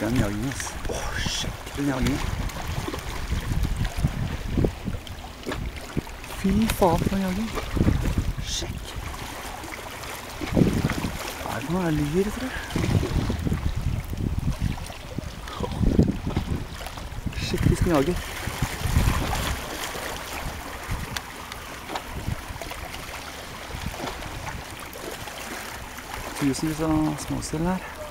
den jagingen, altså. Åh, sjekk den jagingen. Fy faen for en jaging. Sjekk. Hva er det for noe? Er lyr, tror jeg? Åh. Sjekk fisken jager. Tusenvis av småsel her.